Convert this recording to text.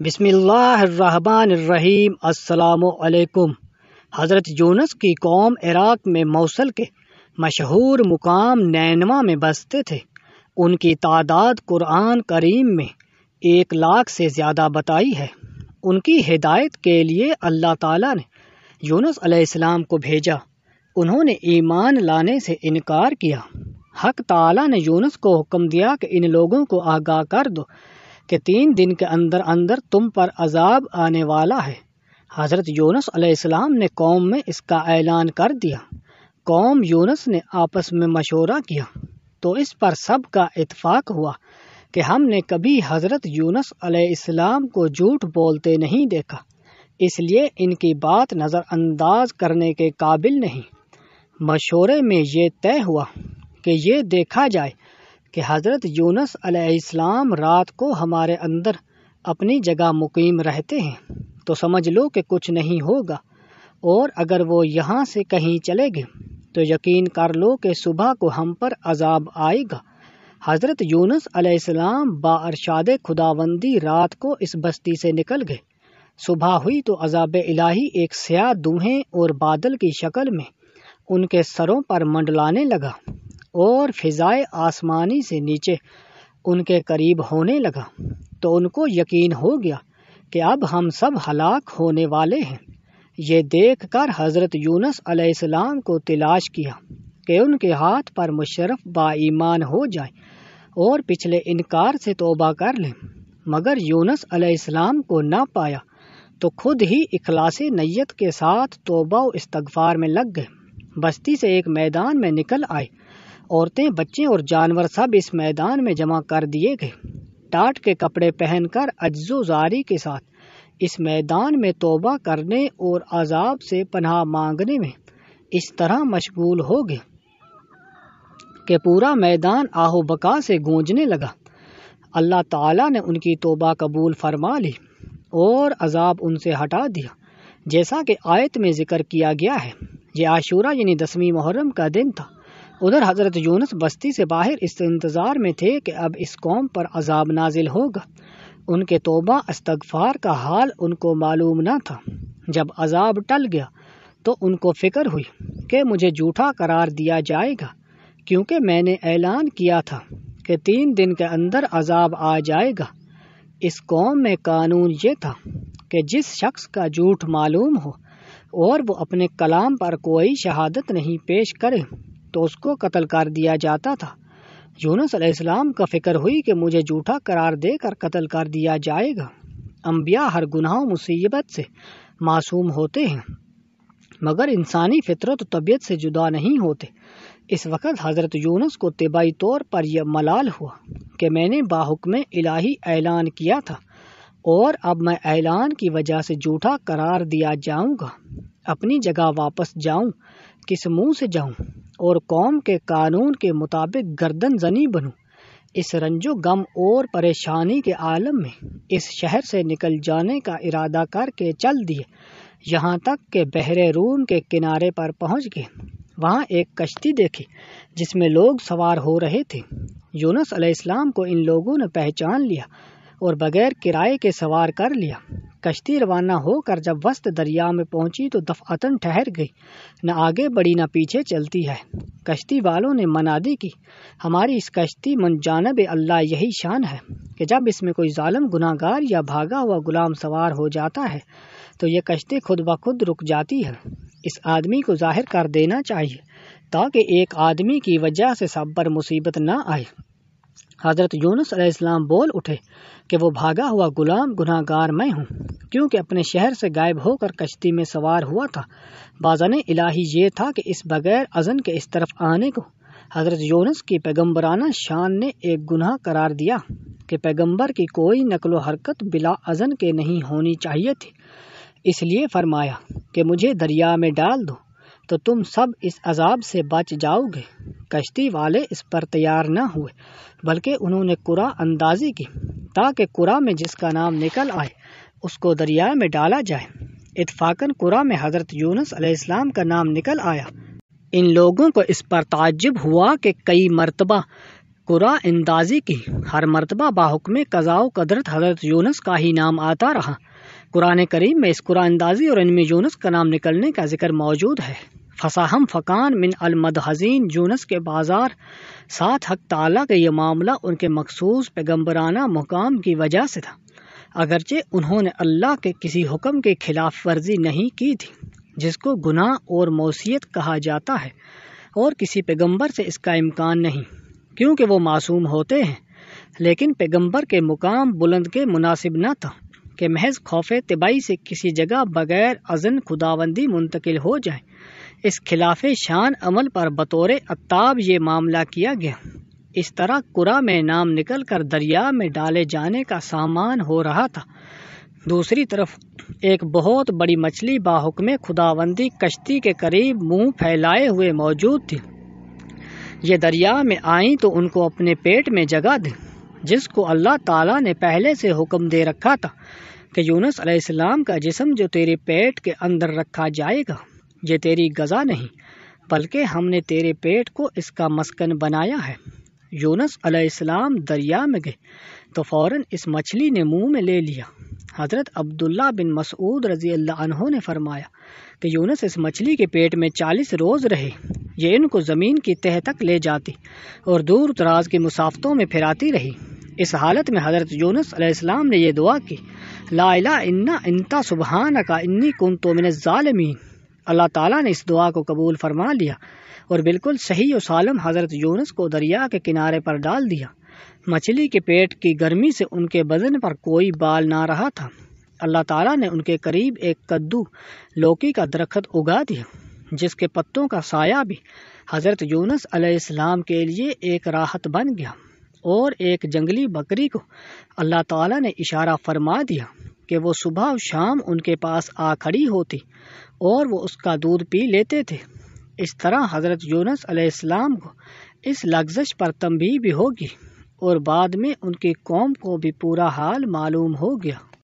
بسم اللہ الرحمن الرحیم، السلام علیکم۔ حضرت یونس کی قوم عراق میں موصل کے مشہور مقام نینوا میں بستے تھے۔ ان کی تعداد قرآن کریم میں ایک لاکھ سے زیادہ بتائی ہے۔ ان کی ہدایت کے لیے اللہ تعالیٰ نے یونس علیہ السلام کو بھیجا۔ انہوں نے ایمان لانے سے انکار کیا۔ حق تعالیٰ نے یونس کو حکم دیا کہ ان لوگوں کو آگاہ کر دو۔ کہ تین دن کے اندر اندر تم پر عذاب آنے والا ہے۔ حضرت یونس علیہ السلام نے قوم میں اس کا اعلان کر دیا۔ قوم یونس نے آپس میں مشورہ کیا۔ تو اس پر سب کا اتفاق ہوا کہ ہم نے کبھی حضرت یونس علیہ السلام کو جھوٹ بولتے نہیں دیکھا۔ اس لیے ان کی بات نظر انداز کرنے کے قابل نہیں۔ مشورے میں یہ طے ہوا کہ یہ دیکھا جائے کہ حضرت یونس علیہ السلام رات کو ہمارے اندر اپنی جگہ مقیم رہتے ہیں۔ تو سمجھ لو کہ کچھ نہیں ہوگا، اور اگر وہ یہاں سے کہیں چلے گئے، تو یقین کر لو کہ صبح کو ہم پر عذاب آئے گا۔ حضرت یونس علیہ السلام با ارشاد خداوندی رات کو اس بستی سے نکل گئے۔ صبح ہوئی تو عذاب الہی ایک سیاہ دوہیں اور بادل کی شکل میں ان کے سروں پر منڈلانے لگا۔ اور فضائے آسمانی سے نیچے ان کے قریب ہونے لگا۔ تو ان کو یقین ہو گیا کہ اب ہم سب ہلاک ہونے والے ہیں۔ یہ دیکھ کر حضرت یونس علیہ السلام کو تلاش کیا کہ ان کے ہاتھ پر مشرف با ایمان ہو جائے اور پچھلے انکار سے توبہ کر لیں۔ مگر یونس علیہ السلام کو نہ پایا تو خود ہی اخلاص نیت کے ساتھ توبہ و استغفار میں لگ گئے۔ بستی سے ایک میدان میں نکل آئے۔ عورتیں، بچے اور جانور سب اس میدان میں جمع کر دیے گئے۔ ٹاٹ کے کپڑے پہن کر اجز و زاری کے ساتھ اس میدان میں توبہ کرنے اور عذاب سے پناہ مانگنے میں اس طرح مشغول ہو گئے کہ پورا میدان آہو بکا سے گونجنے لگا۔ اللہ تعالیٰ نے ان کی توبہ قبول فرما لی اور عذاب ان سے ہٹا دیا۔ جیسا کہ آیت میں ذکر کیا گیا ہے، یہ عاشورہ یعنی دسویں محرم کا دن تھا۔ ادھر حضرت یونس بستی سے باہر اس انتظار میں تھے کہ اب اس قوم پر عذاب نازل ہوگا۔ ان کے توبہ استغفار کا حال ان کو معلوم نہ تھا۔ جب عذاب ٹل گیا تو ان کو فکر ہوئی کہ مجھے جھوٹا قرار دیا جائے گا، کیونکہ میں نے اعلان کیا تھا کہ تین دن کے اندر عذاب آ جائے گا۔ اس قوم میں قانون یہ تھا کہ جس شخص کا جھوٹ معلوم ہو اور وہ اپنے کلام پر کوئی شہادت نہیں پیش کرے تو اس کو قتل کر دیا جاتا تھا۔ یونس علیہ السلام کا فکر ہوئی کہ مجھے جھوٹا قرار دے کر قتل کر دیا جائے گا۔ انبیاء ہر گناہ مصیبت سے معصوم ہوتے ہیں، مگر انسانی فطرت و طبیعت سے جدا نہیں ہوتے۔ اس وقت حضرت یونس کو طبعی طور پر یہ ملال ہوا کہ میں نے باحکم الہی اعلان کیا تھا اور اب میں اعلان کی وجہ سے جھوٹا قرار دیا جاؤں گا۔ اپنی جگہ واپس جاؤں، کس منہ سے جاؤں؟ اور قوم کے قانون کے مطابق گردن زنی بنوں۔ اس رنج و غم اور پریشانی کے عالم میں اس شہر سے نکل جانے کا ارادہ کر کے چل دیے۔ یہاں تک کہ بحر روم کے کنارے پر پہنچ گئے۔ وہاں ایک کشتی دیکھی جس میں لوگ سوار ہو رہے تھے۔ یونس علیہ السلام کو ان لوگوں نے پہچان لیا۔ اور بغیر کرائے کے سوار کر لیا۔ کشتی روانہ ہو کر جب وسط دریا میں پہنچی تو دفعتن ٹھہر گئی۔ نہ آگے بڑی نہ پیچھے چلتی ہے۔ کشتی والوں نے منادی کی ہماری اس کشتی من جانب اللہ یہی شان ہے کہ جب اس میں کوئی ظالم گناہ گار یا بھاگا ہوا غلام سوار ہو جاتا ہے تو یہ کشتی خود بخود رک جاتی ہے۔ اس آدمی کو ظاہر کر دینا چاہیے تاکہ ایک آدمی کی وجہ سے سب پر مصیبت نہ آئے۔ حضرت یونس علیہ السلام بول اٹھے کہ وہ بھاگا ہوا غلام گناہ گار میں ہوں، کیونکہ اپنے شہر سے غائب ہو کر کشتی میں سوار ہوا تھا۔ بازن الہی یہ تھا کہ اس بغیر ازن کے اس طرف آنے کو۔ حضرت یونس کی پیغمبرانہ شان نے ایک گناہ قرار دیا کہ پیغمبر کی کوئی نقل و حرکت بلا ازن کے نہیں ہونی چاہیے تھی۔ اس لیے فرمایا کہ مجھے دریا میں ڈال دو۔ تو تم سب اس عذاب سے بچ جاؤ گے۔ کشتی والے اس پر تیار نہ ہوئے، بلکہ انہوں نے قرا اندازی کی تاکہ قرا میں جس کا نام نکل آئے، اس کو دریا میں ڈالا جائے۔ اتفاقاً قرا میں حضرت یونس علیہ السلام کا نام نکل آیا۔ ان لوگوں کو اس پر تعجب ہوا کہ کئی مرتبہ قرآ اندازی کی۔ ہر مرتبہ باحکم قضاء و قدرت حضرت یونس کا ہی نام آتا رہا۔ قرآن کریم میں اس قرآن اندازی اور علم یونس کا نام نکلنے کا ذکر موجود ہے۔ فساہم فقان من المدحزین، یونس کے بازار ساتھ حق تعالیٰ کا یہ معاملہ ان کے مخصوص پیغمبرانہ مقام کی وجہ سے تھا، اگرچہ انہوں نے اللہ کے کسی حکم کے خلاف ورزی نہیں کی تھی، جس کو گناہ اور موسیت کہا جاتا ہے، اور کسی پیغمبر سے اس کا امکان نہیں، کیونکہ وہ معصوم ہوتے ہیں۔ لیکن پیغمبر کے مقام بلند کے مناسب نہ تھا کہ محض خوف طبعی سے کسی جگہ بغیر ازن خداوندی منتقل ہو جائے۔ اس خلاف شان عمل پر بطور اتاب یہ معاملہ کیا گیا۔ اس طرح قرا میں نام نکل کر دریا میں ڈالے جانے کا سامان ہو رہا تھا۔ دوسری طرف ایک بہت بڑی مچھلی باحکم خداوندی کشتی کے قریب منہ پھیلائے ہوئے موجود تھی۔ یہ دریا میں آئیں تو ان کو اپنے پیٹ میں جگہ دیں، جس کو اللہ تعالیٰ نے پہلے سے حکم دے رکھا تھا کہ یونس علیہ السلام کا جسم جو تیرے پیٹ کے اندر رکھا جائے گا۔ یہ تیری غذا نہیں، بلکہ ہم نے تیرے پیٹ کو اس کا مسکن بنایا ہے۔ یونس علیہ السلام دریا میں گئے، تو فوراً اس مچھلی نے منہ میں لے لیا۔ حضرت عبداللہ بن مسعود رضی اللہ عنہ نے فرمایا کہ یونس اس مچھلی کے پیٹ میں چالیس روز رہے، یہ ان کو زمین کی تہ تک لے جاتی اور دور دراز کی مسافتوں میں پھراتی رہی۔ اس حالت میں حضرت یونس علیہ السلام نے یہ دعا کی، لا الہ انا انتا سبحان کا انی کن تو من الظالمین۔ اللہ تعالیٰ نے اس دعا کو قبول فرما لیا اور بالکل صحیح و سالم حضرت یونس کو دریا کے کنارے پر ڈال دیا۔ مچھلی کے پیٹ کی گرمی سے ان کے بدن پر کوئی بال نہ رہا تھا۔ اللہ تعالیٰ نے ان کے قریب ایک کدو لوکی کا درخت اگا دیا، جس کے پتوں کا سایہ بھی حضرت یونس علیہ السلام کے لیے ایک راحت بن گیا اور ایک جنگلی بکری کو اللہ تعالیٰ نے اشارہ فرما دیا۔ کہ وہ صبح و شام ان کے پاس آ کھڑی ہوتی اور وہ اس کا دودھ پی لیتے تھے۔ اس طرح حضرت یونس علیہ السلام کو اس لغزش پر تنبیہ بھی ہوگی اور بعد میں ان کی قوم کو بھی پورا حال معلوم ہو گیا۔